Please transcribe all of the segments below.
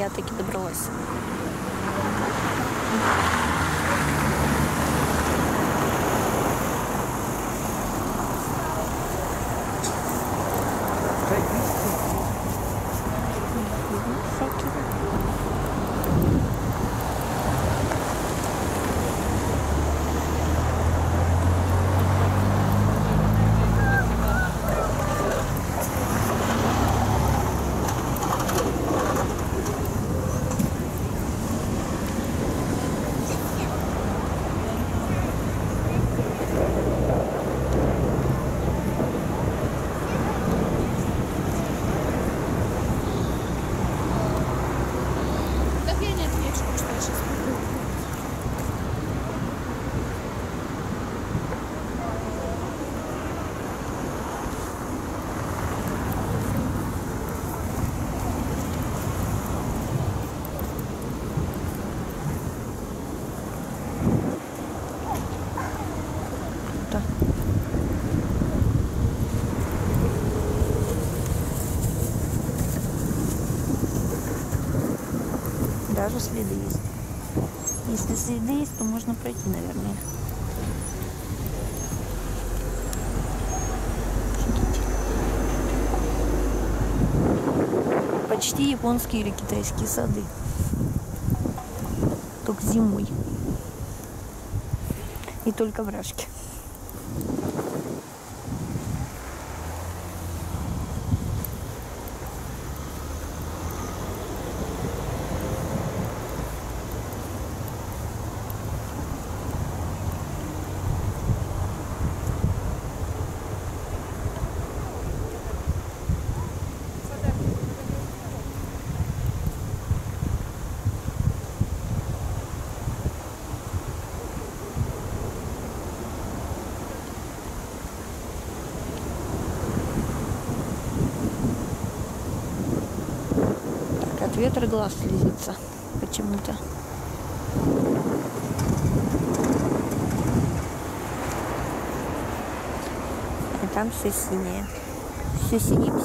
Я таки добралась. Следы есть. Если следы есть, то можно пройти, наверное. Почти японские или китайские сады. Только зимой. И только в Рашке. Ветра глаз слезится почему-то. И там все синее. Все синим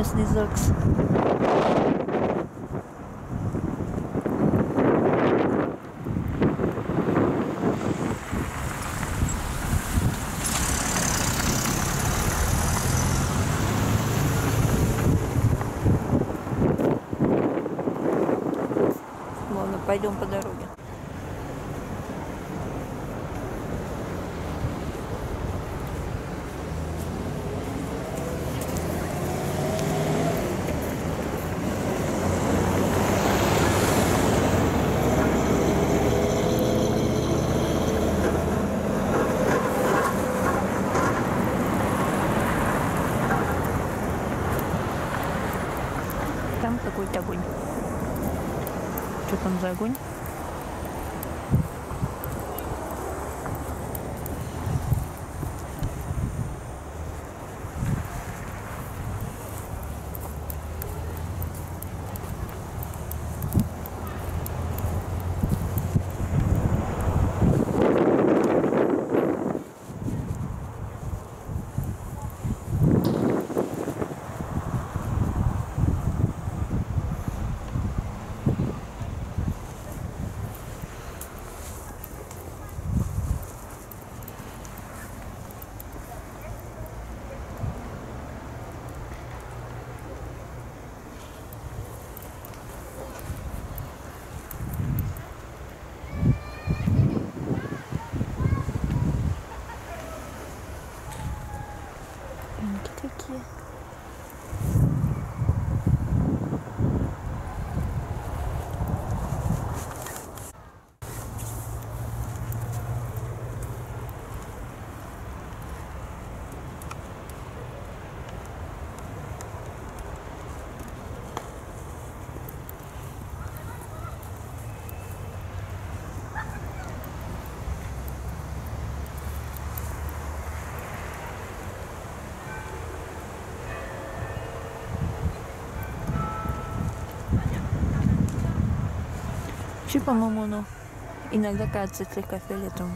местный ЗАГС. Пойдем по дороге. Какой-то огонь. Что там за огонь? Вообще, по-моему, оно иногда кажется слегка фиолетовым.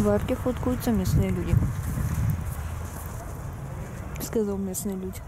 В арке фоткаются местные люди. Сказал местные люди.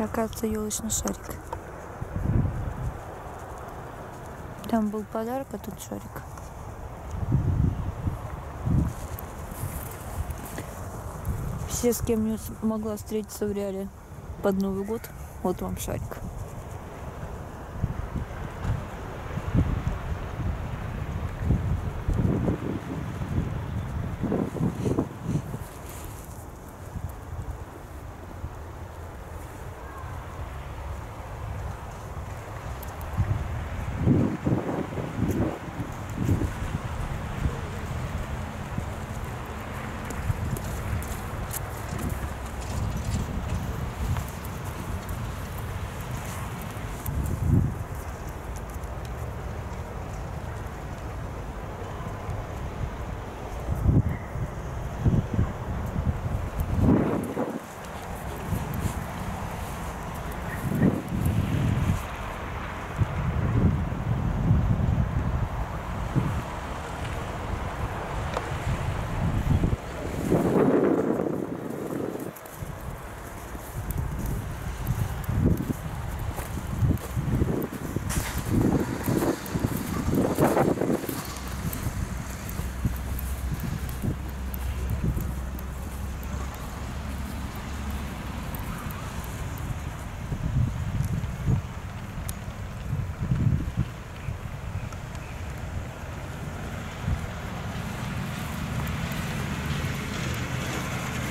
Это, оказывается, елочный шарик. Там был подарок, а тут шарик. Все, с кем я могла встретиться в реале под Новый год, Вот вам шарик.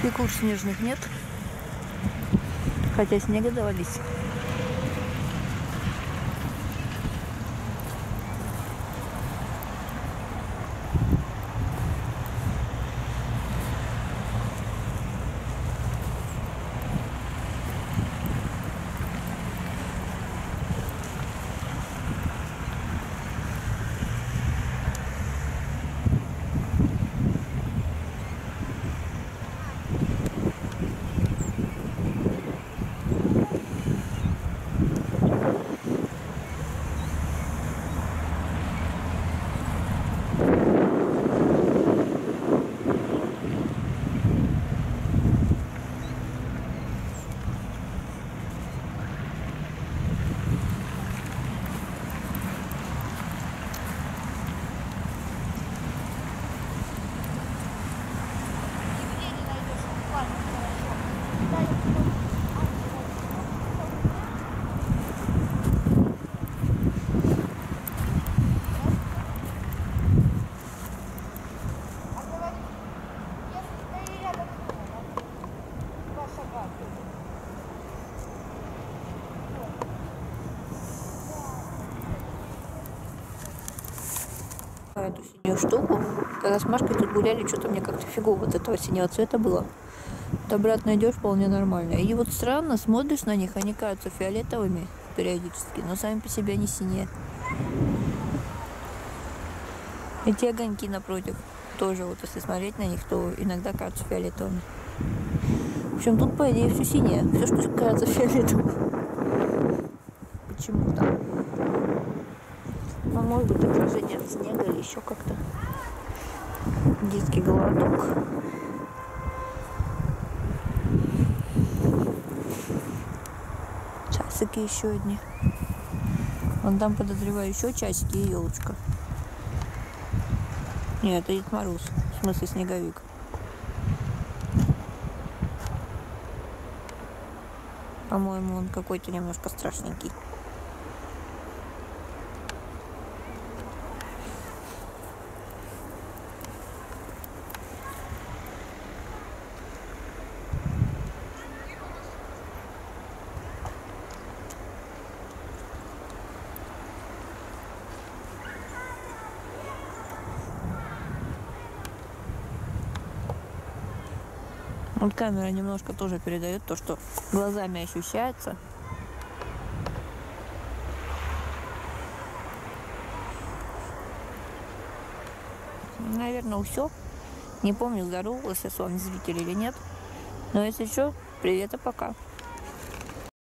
Фигур снежных нет. Хотя снега давались. Синюю штуку. Когда с Машкой тут гуляли, что-то мне как-то фигово от этого синего цвета было. Вот обратно идешь вполне нормально. И вот странно, смотришь на них, они кажутся фиолетовыми периодически, но сами по себе они синие. Эти огоньки напротив тоже, вот если смотреть на них, то иногда кажутся фиолетовыми. В общем, тут, по идее, все синее. Все, что кажется фиолетовым. Почему-то. Может быть, отражение от снега или еще как-то. Детский голодок. Часики еще одни. Вон там, подозреваю, еще часики и елочка. Нет, это Дед Мороз. В смысле, снеговик. По-моему, он какой-то немножко страшненький. Вот камера немножко тоже передает то, что глазами ощущается. Наверное, все. Не помню, здоровалась я с вами зрители или нет. Но если что, привет и пока.